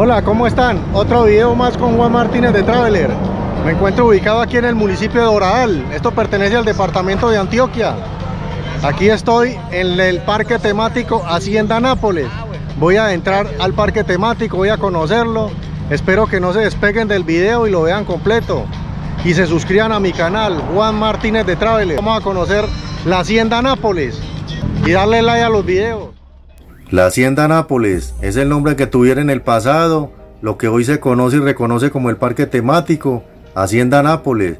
Hola, ¿cómo están? Otro video más con Juan Martínez de Traveler. Me encuentro ubicado aquí en el municipio de Doradal. Esto pertenece al departamento de Antioquia. Aquí estoy en el parque temático Hacienda Nápoles. Voy a entrar al parque temático, voy a conocerlo. Espero que no se despeguen del video y lo vean completo. Y se suscriban a mi canal, Juan Martínez de Traveler. Vamos a conocer la Hacienda Nápoles y darle like a los videos. La Hacienda Nápoles es el nombre que tuviera en el pasado, lo que hoy se conoce y reconoce como el parque temático Hacienda Nápoles,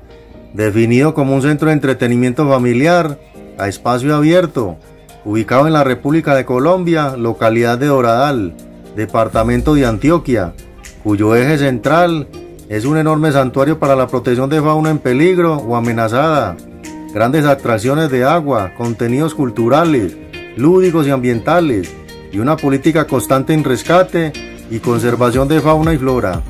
definido como un centro de entretenimiento familiar a espacio abierto, ubicado en la República de Colombia, localidad de Doradal, departamento de Antioquia, cuyo eje central es un enorme santuario para la protección de fauna en peligro o amenazada, grandes atracciones de agua, contenidos culturales, lúdicos y ambientales, y una política constante en rescate y conservación de fauna y flora.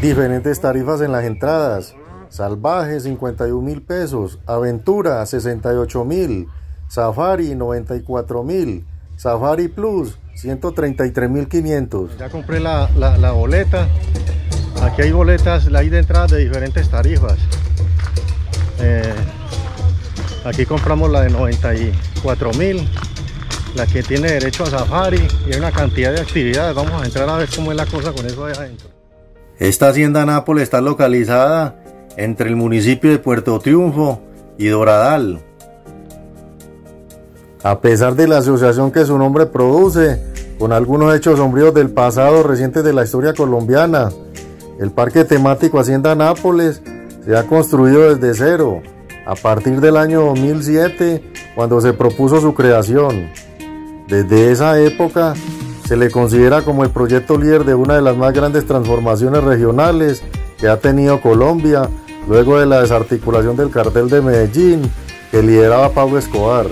Diferentes tarifas en las entradas. Salvaje 51 mil pesos, Aventura 68 mil, Safari 94 mil, Safari Plus 133 mil 500. Ya compré la, la, la, boleta. Aquí hay boletas, hay de entrada de diferentes tarifas. Eh, aquí compramos la de 94 mil, la que tiene derecho a Safari y hay una cantidad de actividades. Vamos a entrar a ver cómo es la cosa con eso ahí adentro. Esta hacienda Nápoles está localizada entre el municipio de Puerto Triunfo y Doradal. A pesar de la asociación que su nombre produce con algunos hechos sombríos del pasado recientes de la historia colombiana, el parque temático Hacienda Nápoles se ha construido desde cero, a partir del año 2007, cuando se propuso su creación. Desde esa época se le considera como el proyecto líder de una de las más grandes transformaciones regionales que ha tenido Colombia luego de la desarticulación del cartel de Medellín que lideraba Pablo Escobar.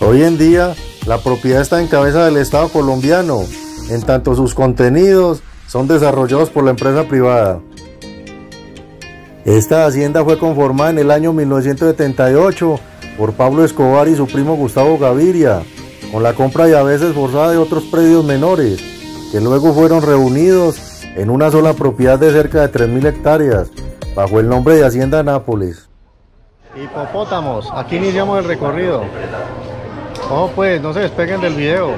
Hoy en día, la propiedad está en cabeza del Estado colombiano, en tanto sus contenidos son desarrollados por la empresa privada. Esta hacienda fue conformada en el año 1978 por Pablo Escobar y su primo Gustavo Gaviria, con la compra y a veces forzada de otros predios menores, que luego fueron reunidos en una sola propiedad de cerca de 3.000 hectáreas, bajo el nombre de Hacienda Nápoles. Hipopótamos, aquí iniciamos el recorrido. Vamos pues, no se despeguen del video.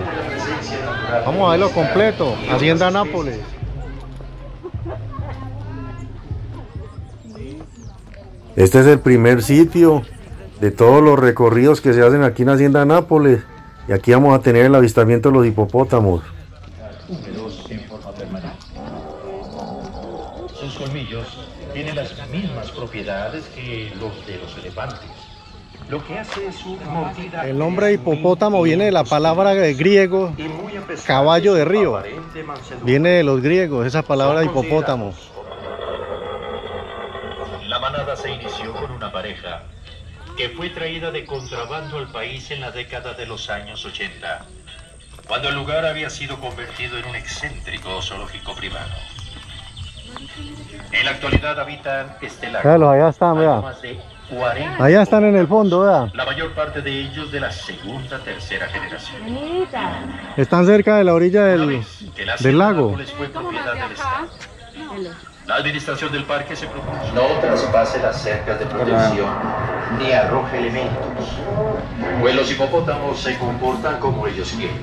Vamos a verlo completo, Hacienda Nápoles. Este es el primer sitio de todos los recorridos que se hacen aquí en Hacienda Nápoles. Y aquí vamos a tener el avistamiento de los hipopótamos. Húmedos en forma permanente. Sus colmillos tienen las mismas propiedades que los de los elefantes. Lo que hace su mordida El nombre hipopótamo viene de la palabra griego caballo de río. Viene de los griegos, esa palabra hipopótamo. La manada se inició con una pareja que fue traída de contrabando al país en la década de los años 80, cuando el lugar había sido convertido en un excéntrico zoológico privado. En la actualidad habitan este lago. Claro, allá están, vea. Más de 40 Allá están en el fondo, vea. La mayor parte de ellos de la segunda, tercera generación. Están cerca de la orilla del, del lago. Fue propiedad del Estado. La administración del parque se propuso no traspase las cercas de protección ni arroje elementos, pues los hipopótamos se comportan como ellos quieren.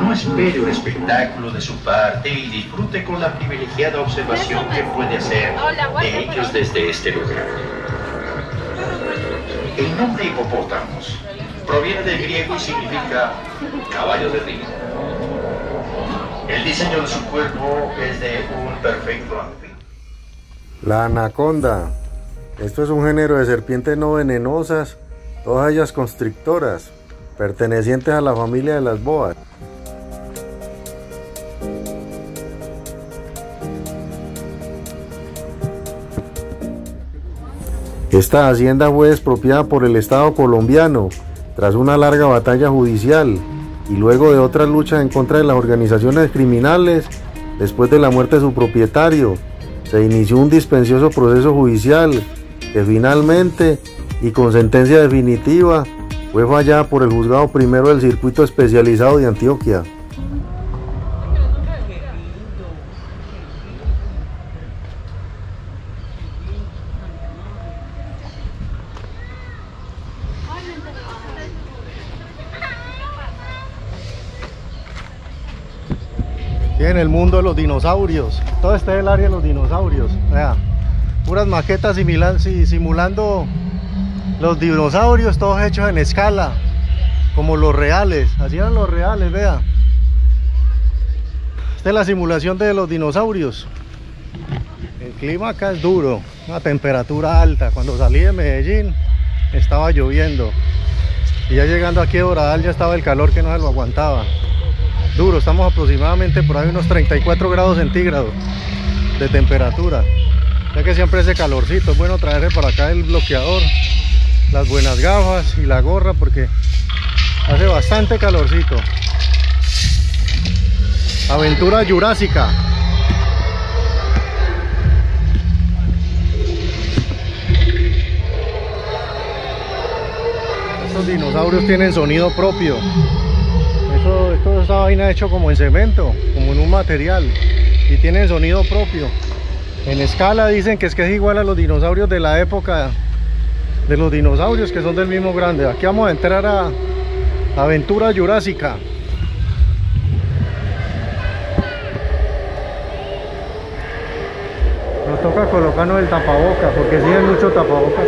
No espere un espectáculo de su parte y disfrute con la privilegiada observación que puede hacer de ellos desde este lugar. El nombre hipopótamos proviene del griego y significa caballo de río. El diseño de su cuerpo es de un perfecto anfibio. La anaconda. Esto es un género de serpientes no venenosas, todas ellas constrictoras, pertenecientes a la familia de las boas. Esta hacienda fue expropiada por el Estado colombiano tras una larga batalla judicial y luego de otras luchas en contra de las organizaciones criminales, después de la muerte de su propietario, se inició un dispensioso proceso judicial que finalmente y con sentencia definitiva fue fallada por el juzgado primero del circuito especializado de Antioquia. En el mundo de los dinosaurios. Todo este es el área de los dinosaurios. Vea, puras maquetas simulando los dinosaurios, todos hechos en escala, como los reales. Así eran los reales, vea. Esta es la simulación de los dinosaurios. El clima acá es duro, una temperatura alta. Cuando salí de Medellín estaba lloviendo. Y ya llegando aquí a Doradal ya estaba el calor que no se lo aguantaba duro, estamos aproximadamente por ahí unos 34 grados centígrados de temperatura. Ya que siempre ese calorcito es bueno traerse para acá el bloqueador las buenas gafas y la gorra porque hace bastante calorcito. Aventura jurásica. Estos dinosaurios tienen sonido propio vaina hecho como en cemento, como en un material y tienen sonido propio. En escala dicen que es que es igual a los dinosaurios de la época de los dinosaurios que son del mismo grande. Aquí vamos a entrar a Aventura Jurásica. Nos toca colocarnos el tapaboca porque si hay mucho tapaboca.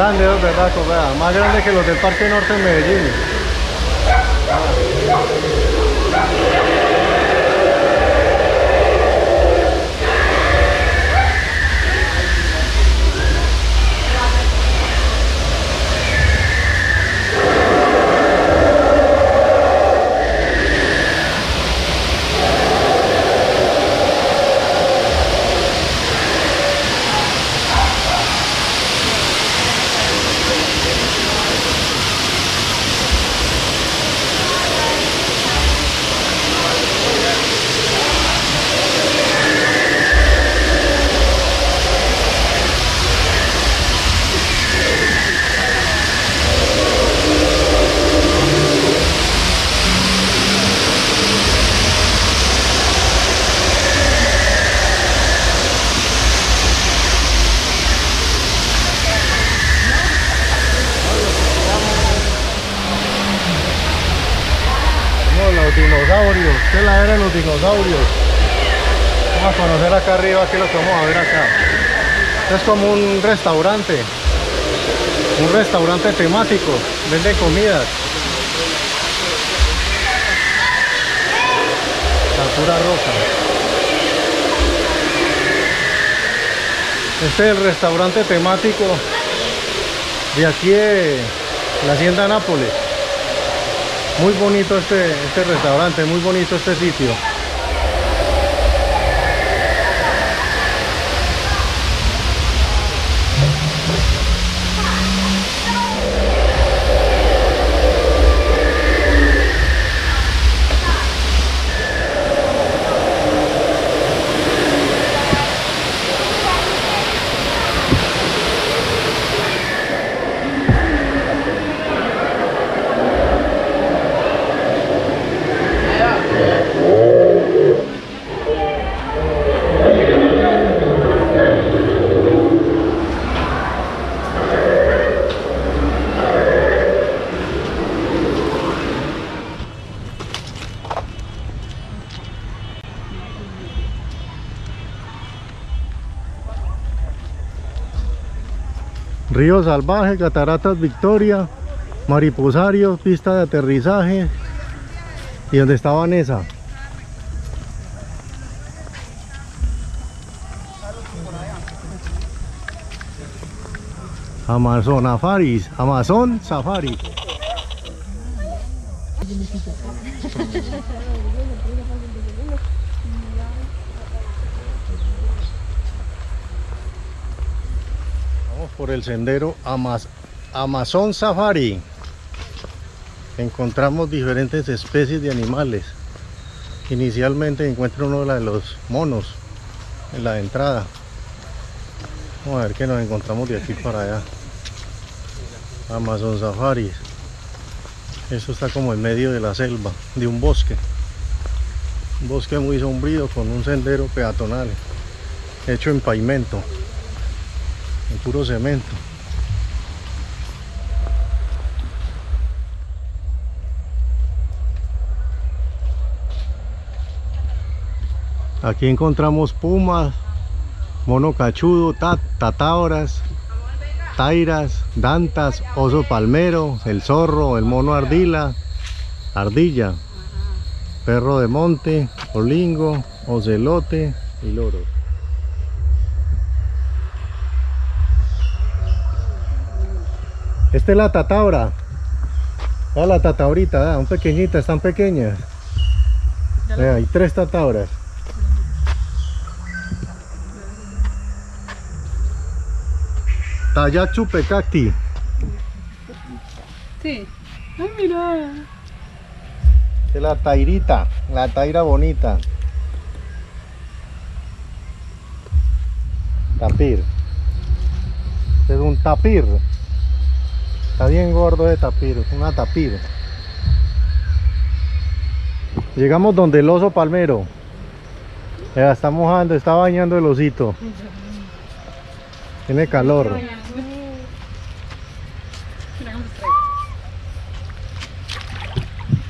grande, es verdad, vea, más grande que los del Parque Norte de Medellín. dinosaurios. Esta es la era de los dinosaurios. Vamos a es lo vamos a ver acá. Es como un restaurante. Un restaurante temático. Venden comidas. La pura. Este es el restaurante temático de aquí de la hacienda Nápoles. Muy bonito este, este restaurante, muy bonito este sitio. Río Salvaje, Cataratas Victoria, Mariposario, pista de aterrizaje. ¿Y dónde está Vanessa? Amazon Safaris, Amazon Safari. Vamos por el sendero Amaz Amazon Safari. Encontramos diferentes especies de animales. Inicialmente encuentro uno de los monos en la entrada. Vamos a ver qué nos encontramos de aquí para allá. Amazon Safari. Eso está como en medio de la selva, de un bosque. Un bosque muy sombrío con un sendero peatonal hecho en pavimento, en puro cemento. Aquí encontramos pumas, mono cachudo, tatauras, tairas, dantas, oso palmero, el zorro, el mono ardila, ardilla, perro de monte, olingo, ocelote y loro. Esta es la tataura. Ah, la tataurita, un pequeñita, están pequeñas. hay tres tatauras. Tayachu Pecacti. Sí. Ay, mira. Es la tairita, la taira bonita. Tapir. es un tapir. Está bien gordo de tapir, es una tapir. Llegamos donde el oso palmero. Ya está mojando, está bañando el osito. Tiene calor.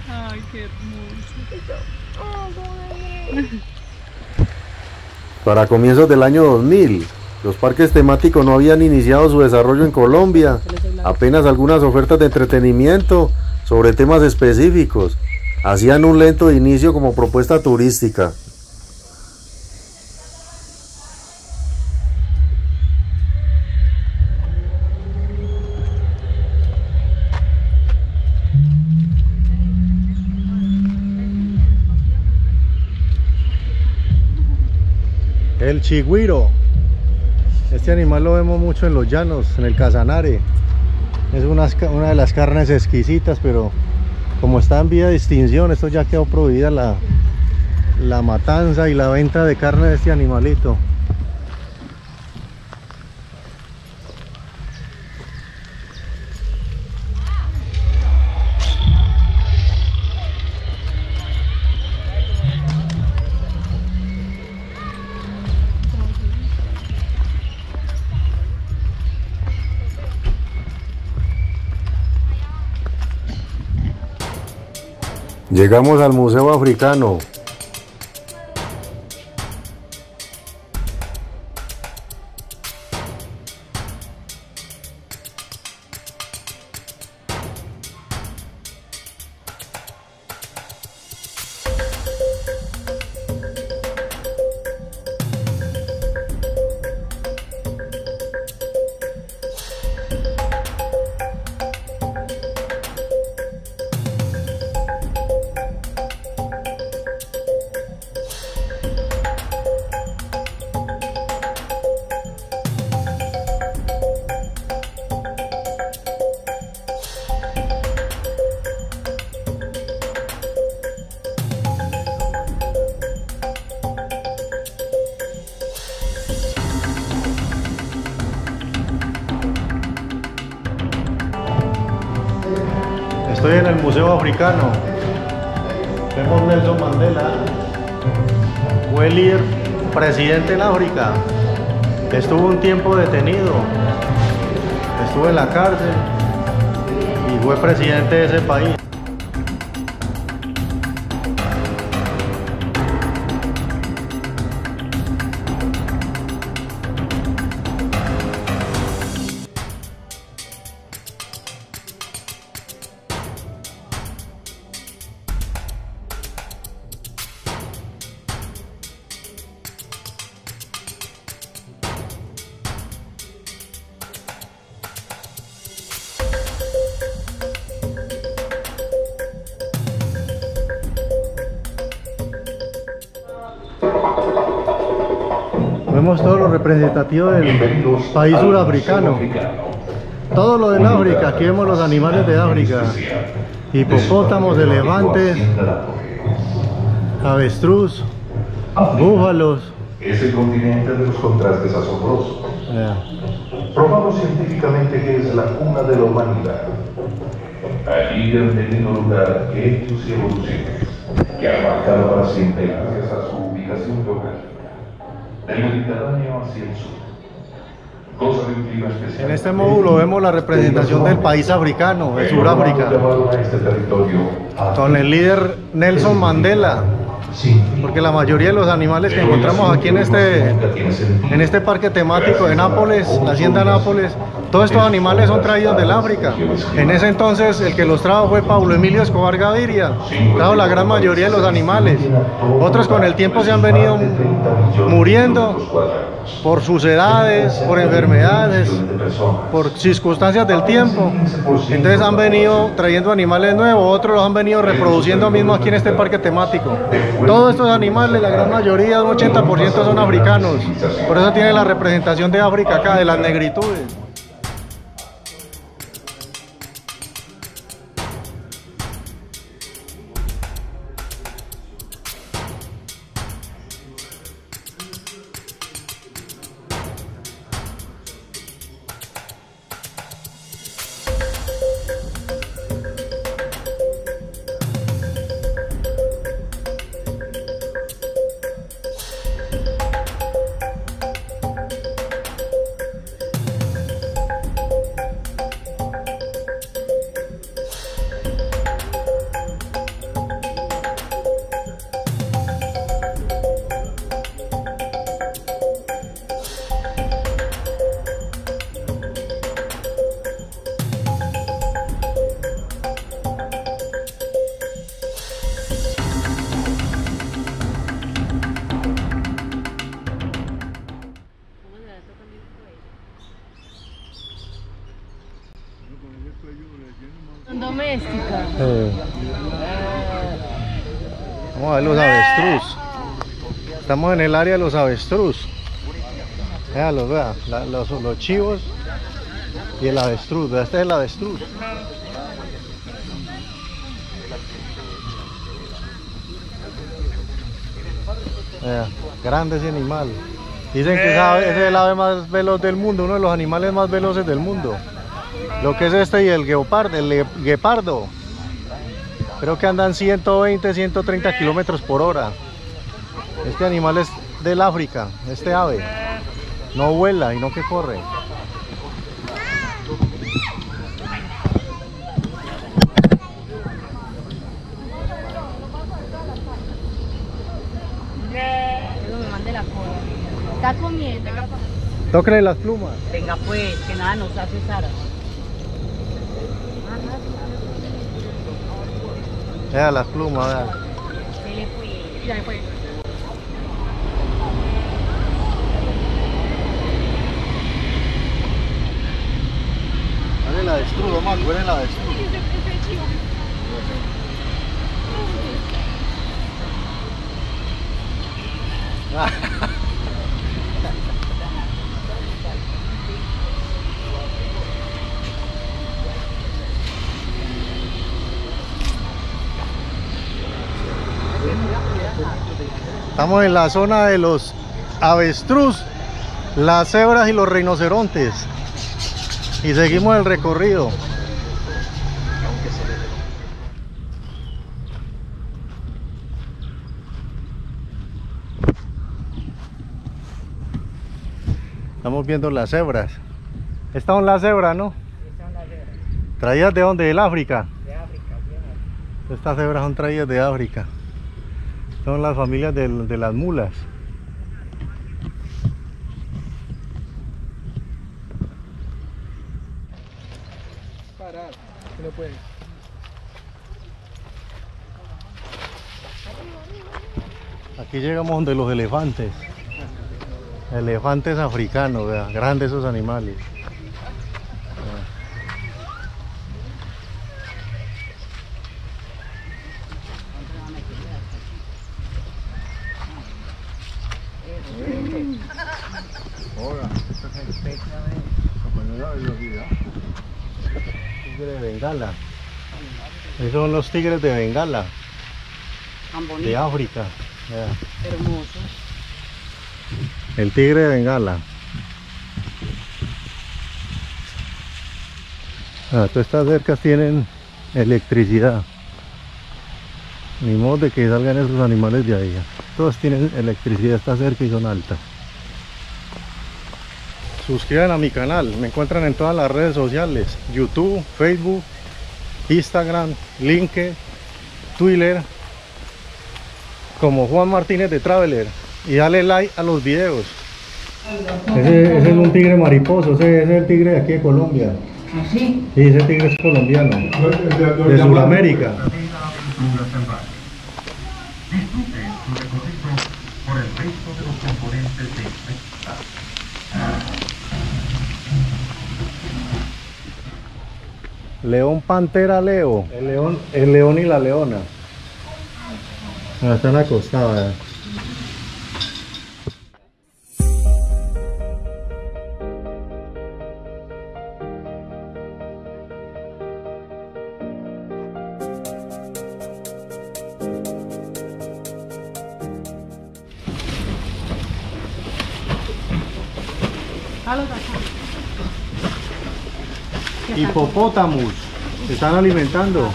Ay, qué Para comienzos del año 2000, los parques temáticos no habían iniciado su desarrollo en Colombia, apenas algunas ofertas de entretenimiento sobre temas específicos. Hacían un lento inicio como propuesta turística. El chigüiro. Este animal lo vemos mucho en los llanos, en el Casanare. Es una, de las carnes exquisitas, pero como está en vía de extinción, esto ya quedó prohibida la, la matanza y la venta de carne de este animalito. Llegamos al Museo Africano, En el Museo Africano. Vemos Nelson Mandela. Fue el líder presidente en África. Estuvo un tiempo detenido. Estuvo en la cárcel y fue presidente de ese país. Del país surafricano. Todo lo del África, aquí vemos los animales de África. Hipopótamos, elefantes, avestruz, búfalos. Es el continente de los contrastes asombrosos. Probamos científicamente que es la cuna de la humanidad. Allí el tenido lugar hechos y evoluciones que han marcado para siempre gracias a su ubicación geográfica. Del Mediterráneo hacia el sur. En este módulo vemos la representación del país africano, de Sudáfrica, Llamaron a este con el líder Nelson Mandela, Porque la mayoría de los animales que encontramos aquí en este, en este parque temático de Nápoles, la hacienda Nápoles, todos estos animales son traídos del África. En ese entonces el que los trajo fue Pablo Emilio Escobar Gaviria, trajo la gran mayoría de los animales. Otros con el tiempo se han venido muriendo por sus edades, por enfermedades, por circunstancias del tiempo. Entonces han venido trayendo animales nuevos, otros los han venido reproduciendo mismo aquí en este parque temático. Todos estos animales, la gran mayoría, un 80% son africanos. Por eso tiene la representación de África acá, de las negritudes. Eh, Vamos a ver los avestruz. Estamos en el área de los avestruz. Véalos, vea, la- los, los chivos y el avestruz. Vea, este es el avestruz. Vea, grande ese animal. Dicen que es el ave más veloz del mundo, uno de los animales más veloces del mundo. Lo que es este y el guepardo, el gue- guepardo. Creo que andan 120, 130 kilómetros por hora. Este animal es del África, este ave. No vuela y no que corre. Está comiendo. Tóquenle las plumas. Venga pues, que nada nos hace Sara. Vea las plumas, vea. Dele pues. Ya pues. Dale la avestruz, vamos a coger la avestruz. Estamos en la zona de los avestruz, las cebras y los rinocerontes. Y seguimos el recorrido. Estamos viendo las cebras. Esta es la cebra, ¿no? ¿Traídas de dónde? ¿Del África? De África, Estas cebras son traídas de África. Son las familias de las mulas. Parar, que no puede. Aquí llegamos donde los elefantes. Elefantes africanos, grandes esos animales. Tigre de Bengala. Esos son los tigres de Bengala, Tan de África. Hermoso. El tigre de Bengala. Ah, todas estas cercas tienen electricidad. Ni modo de que salgan esos animales de ahí. Todas tienen electricidad, está cerca y son altas. Suscriban a mi canal, me encuentran en todas las redes sociales, YouTube, Facebook, Instagram, LinkedIn, Twitter, como Juan Martínez de Traveler. Y dale like a los videos. Ese, ese es un tigre mariposo, ese, ese es el tigre de aquí de Colombia. Así. Sí, ese tigre es colombiano, de Sudamérica. León Pantera Leo. El león, el león y la leona. Ah, están acostadas. Hipopótamos. Se están alimentando.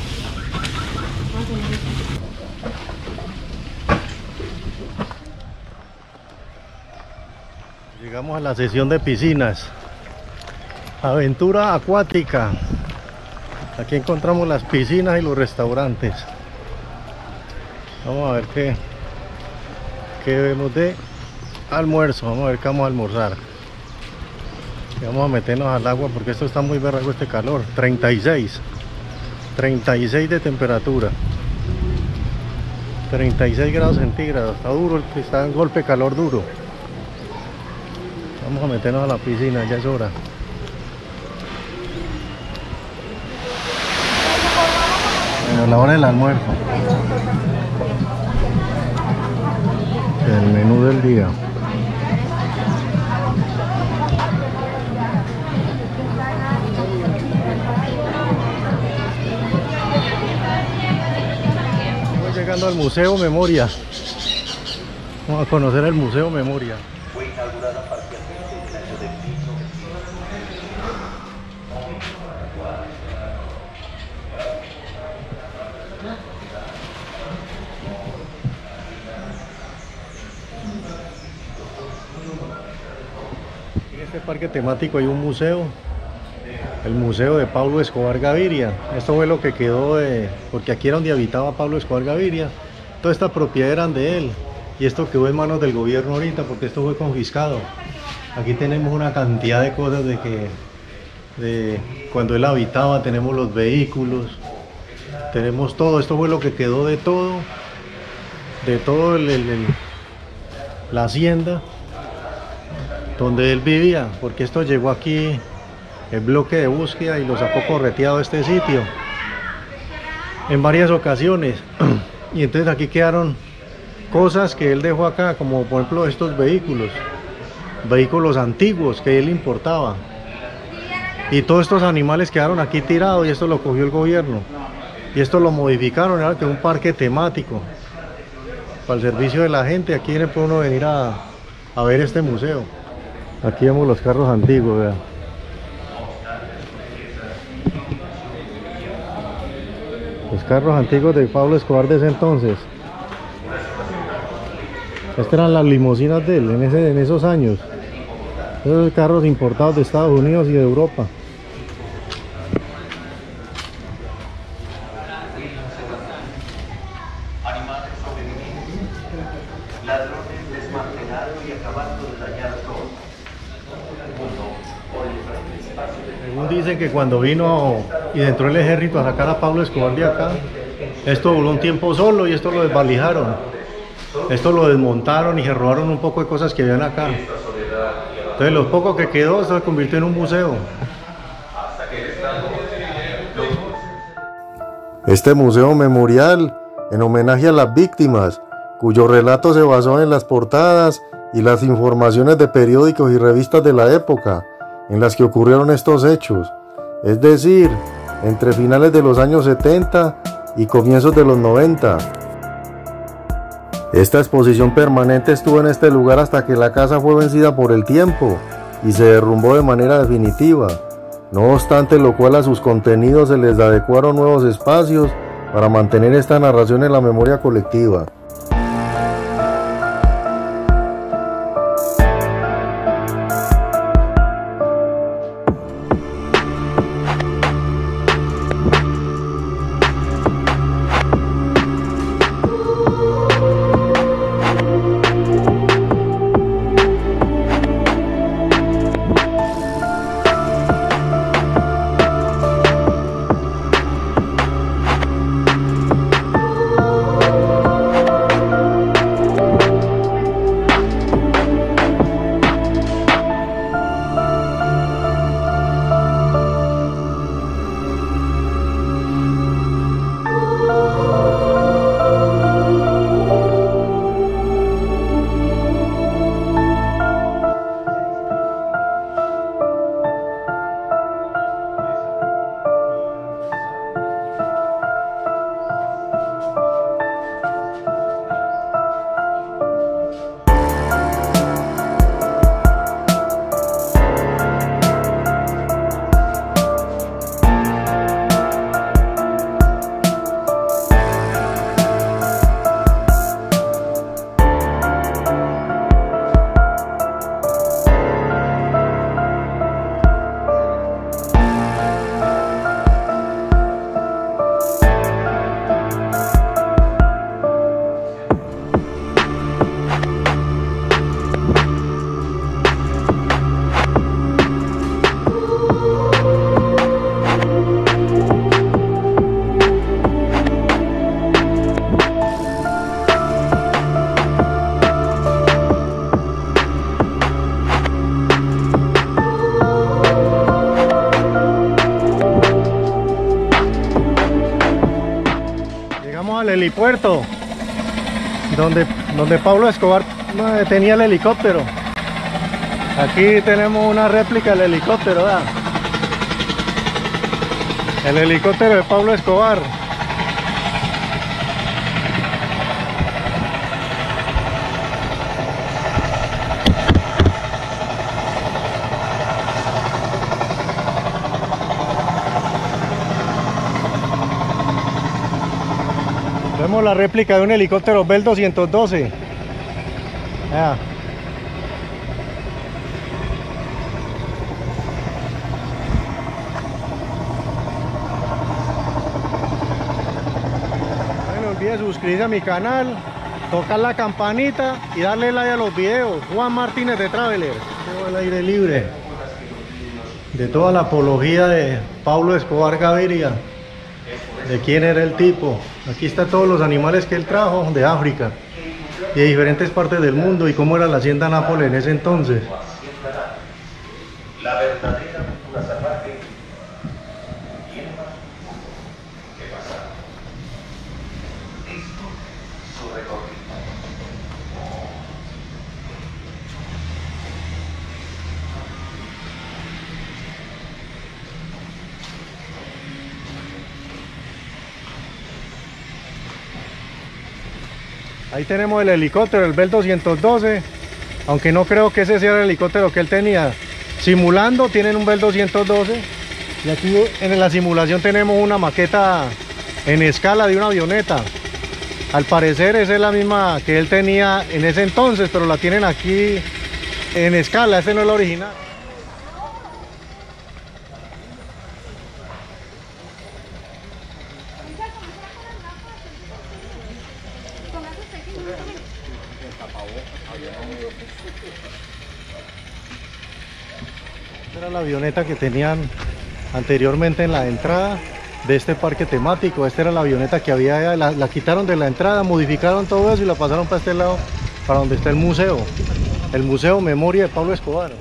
Llegamos a la sesión de piscinas. Aventura acuática. Aquí encontramos las piscinas y los restaurantes. Vamos a ver qué, qué vemos de almuerzo. Vamos a ver qué vamos a almorzar. Vamos a meternos al agua porque esto está muy berraco este calor. 36. 36 de temperatura. 36 grados centígrados. Está duro, está en golpe calor duro. Vamos a meternos a la piscina, ya es hora. Bueno, la hora del almuerzo. El menú del día. Llegando al Museo Memoria. Vamos a conocer el Museo Memoria. Fue inaugurada parcialmente en el año de 1900. En este parque temático hay un museo, el Museo de Pablo Escobar Gaviria. Esto fue lo que quedó de, porque aquí era donde habitaba Pablo Escobar Gaviria. Toda esta propiedad eran de él y esto quedó en manos del gobierno ahorita porque esto fue confiscado. Aquí tenemos una cantidad de cosas de que de cuando él habitaba tenemos los vehículos, tenemos todo. Esto fue lo que quedó de todo, de todo el- la hacienda donde él vivía, porque esto llegó aquí el bloque de búsqueda y lo sacó correteado de este sitio en varias ocasiones. Y entonces aquí quedaron cosas que él dejó acá, como por ejemplo estos vehículos, vehículos antiguos que él importaba. Y todos estos animales quedaron aquí tirados y esto lo cogió el gobierno. Y esto lo modificaron, era que un parque temático para el servicio de la gente. Aquí puede uno venir a, a ver este museo. Aquí vemos los carros antiguos. Carros antiguos de Pablo Escobar de ese entonces. Estas eran las limusinas de él en, ese, en esos años. Esos carros importados de Estados Unidos y de Europa. Según dicen que cuando vino y entró el ejército a sacar a Pablo Escobar de acá, esto duró un tiempo solo y esto lo desvalijaron. Esto lo desmontaron y se robaron un poco de cosas que habían acá. Entonces lo poco que quedó se convirtió en un museo. Este museo memorial, en homenaje a las víctimas, cuyo relato se basó en las portadas y las informaciones de periódicos y revistas de la época en las que ocurrieron estos hechos, es decir, entre finales de los años 70 y comienzos de los 90. Esta exposición permanente estuvo en este lugar hasta que la casa fue vencida por el tiempo y se derrumbó de manera definitiva. No obstante lo cual a sus contenidos se les adecuaron nuevos espacios para mantener esta narración en la memoria colectiva. Helipuerto donde, donde Pablo Escobar tenía el helicóptero. Aquí tenemos una réplica del helicóptero, El helicóptero de Pablo Escobar. Vemos la réplica de un helicóptero Bell 212. No olvide suscribirse a mi canal, tocar la campanita y darle like a los videos. Juan Martínez de Traveler. el aire libre de toda la apología de Pablo Escobar Gaviria de quién era el tipo. Aquí están todos los animales que él trajo de África y de diferentes partes del mundo y cómo era la hacienda Nápoles en ese entonces. La verdadera Ahí tenemos el helicóptero, el Bell 212, aunque no creo que ese sea el helicóptero que él tenía. Simulando tienen un Bell 212 y aquí en la simulación tenemos una maqueta en escala de una avioneta. Al parecer esa es la misma que él tenía en ese entonces, pero la tienen aquí en escala, este no es el original. Era la avioneta que tenían anteriormente en la entrada de este parque temático. Esta era la avioneta que había, la, la, quitaron de la entrada, modificaron todo eso y la pasaron para este lado, para donde está el museo. El Museo Memoria de Pablo Escobar.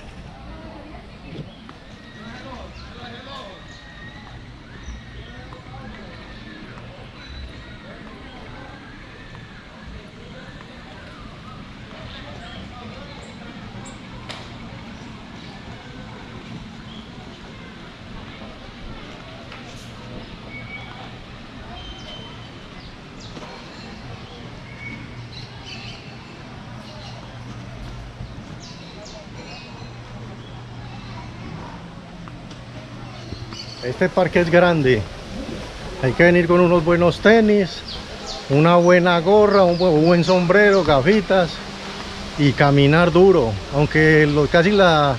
Este parque es grande. Hay que venir con unos buenos tenis, una buena gorra, un buen sombrero, gafitas y caminar duro. Aunque casi la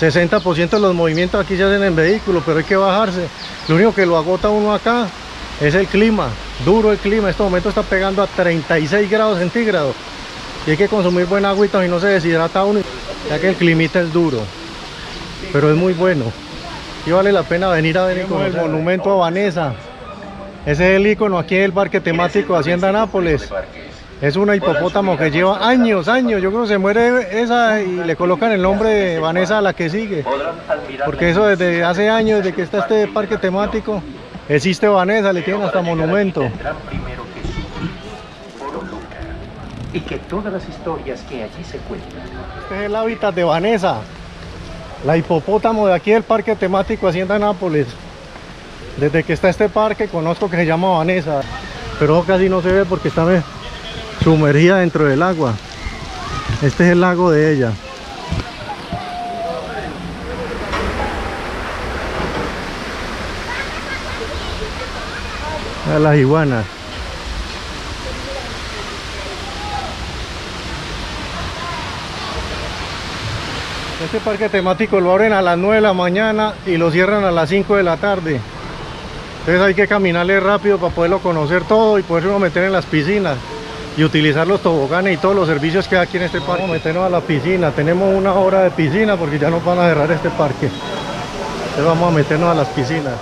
60% de los movimientos aquí se hacen en vehículo, pero hay que bajarse. Lo único que lo agota uno acá es el clima, duro el clima. En este momento está pegando a 36 grados centígrados. Y hay que consumir buena agüita y no se deshidrata uno, ya que el climita es duro. Pero es muy bueno. Y vale la pena venir a ver el monumento a Vanessa. Ese es el icono aquí del parque temático de Hacienda Nápoles. Es una hipopótamo que lleva años, años. Yo creo que se muere esa y le colocan el nombre de Vanessa a la que sigue. Porque eso desde hace años, desde que está este parque temático, existe Vanessa, le tienen hasta monumento. Y que todas las historias que allí se cuentan. Este es el hábitat de Vanessa, la hipopótamo de aquí del parque temático Hacienda Nápoles. Desde que está este parque conozco que se llama Vanessa, pero casi no se ve porque está sumergida dentro del agua. Este es el lago de ella. Las iguanas. Este parque temático lo abren a las 9 de la mañana y lo cierran a las 5 de la tarde. Entonces hay que caminarle rápido para poderlo conocer todo y poderlo meter en las piscinas y utilizar los toboganes y todos los servicios que hay aquí en este parque. Vamos a meternos a la piscina, tenemos una hora de piscina porque ya nos van a cerrar este parque. Entonces vamos a meternos a las piscinas.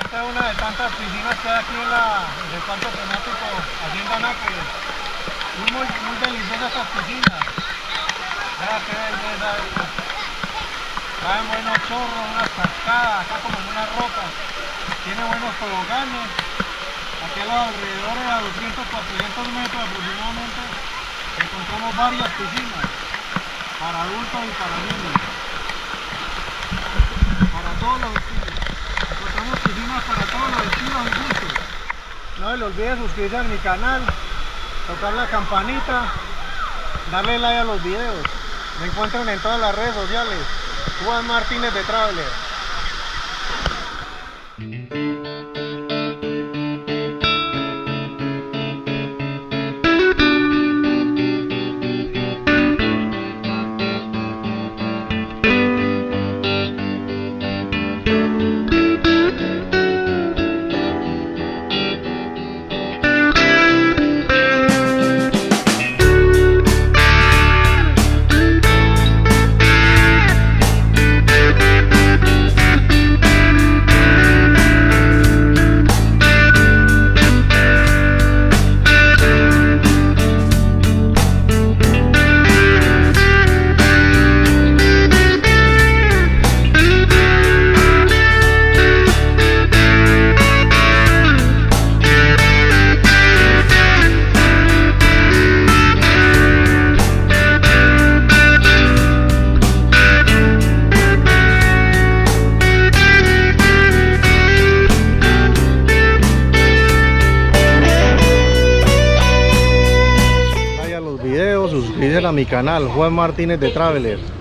Esta es una de tantas piscinas que hay aquí en, la, en el parque temático Hacienda Nápoles. Muy, muy, deliciosas estas piscinas. Vea buenos chorros, unas cascadas, acá como en unas rocas. Tiene buenos toboganes. Aquí a los alrededores a 200, 400 metros aproximadamente encontramos varias piscinas para adultos y para niños. Para todos los encontramos piscinas para todos los estilos y gustos. No se le olvide suscribirse a mi canal, tocar la campanita, darle like a los videos. Me encuentran en todas las redes sociales. Juan Martínez de Traveler. Canal Juan Martínez de Traveler